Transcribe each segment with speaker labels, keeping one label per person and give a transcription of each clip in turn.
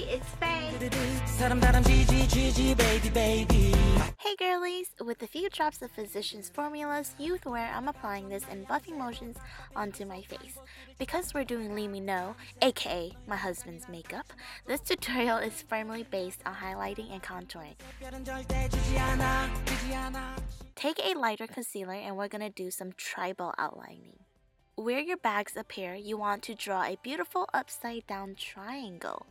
Speaker 1: Hey, it's Fei.
Speaker 2: Hey girlies! With a few drops of Physicians Formulas Youth Wear, I'm applying this in buffing motions onto my face. Because we're doing Lee Min Ho, aka my husband's makeup, this tutorial is firmly based on highlighting and contouring. Take a lighter concealer and we're gonna do some tribal outlining. Where your bags appear, you want to draw a beautiful upside down triangle.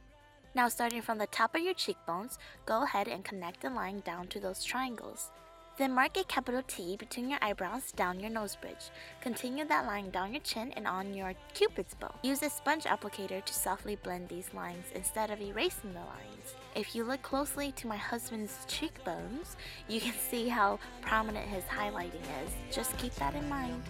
Speaker 2: Now, starting from the top of your cheekbones, go ahead and connect the line down to those triangles. Then mark a capital T between your eyebrows down your nose bridge. Continue that line down your chin and on your cupid's bow. Use a sponge applicator to softly blend these lines instead of erasing the lines. If you look closely to my husband's cheekbones, you can see how prominent his highlighting is. Just keep that in mind.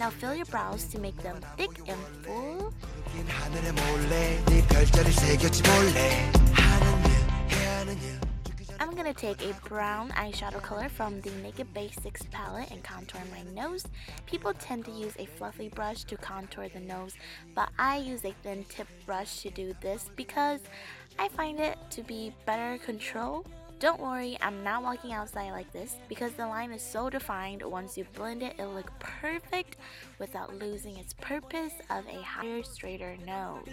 Speaker 2: Now fill your brows to make them thick and full. I'm gonna take a brown eyeshadow color from the Naked Basics palette and contour my nose. People tend to use a fluffy brush to contour the nose, but I use a thin tip brush to do this because I find it to be better control don't worry, I'm not walking outside like this because the line is so defined. Once you blend it, it'll look perfect without losing its purpose of a higher, straighter nose.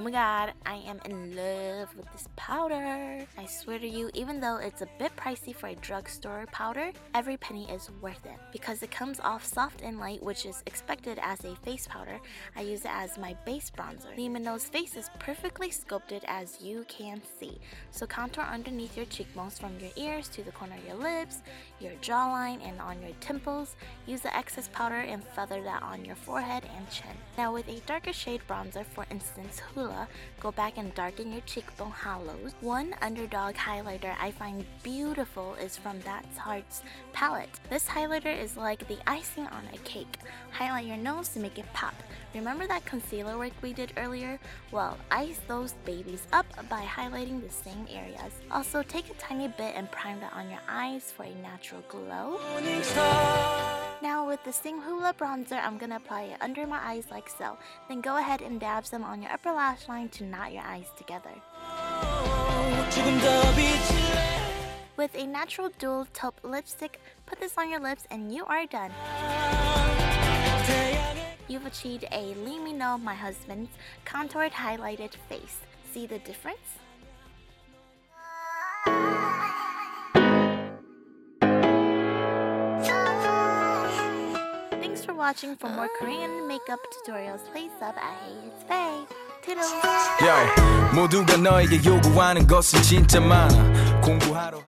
Speaker 2: Oh my god, I am in love with this powder. I swear to you, even though it's a bit pricey for a drugstore powder, every penny is worth it. Because it comes off soft and light, which is expected as a face powder, I use it as my base bronzer. Lee Min Ho's face is perfectly sculpted as you can see. So contour underneath your cheekbones from your ears to the corner of your lips, your jawline, and on your temples. Use the excess powder and feather that on your forehead and chin. Now with a darker shade bronzer, for instance Hoola, go back and darken your cheekbone hollows. One underdog highlighter I find beautiful is from That's Heart's palette. This highlighter is like the icing on a cake. Highlight your nose to make it pop. Remember that concealer work we did earlier? Well, ice those babies up by highlighting the same areas. Also, take a tiny bit and prime that on your eyes for a natural glow. Now with the Sing bronzer, I'm going to apply it under my eyes like so. Then go ahead and dab some on your upper lash line to knot your eyes together. With a natural dual taupe lipstick, put this on your lips and you are done. You've achieved a Lee Min Ho My Husband's contoured highlighted face. See the difference? watching for more Korean ah. makeup tutorials. Please sub at Hey It's Fei. Toodles.
Speaker 3: Yo, 모두가 너에게 요구하는 것은 진짜 많아. 공부하러.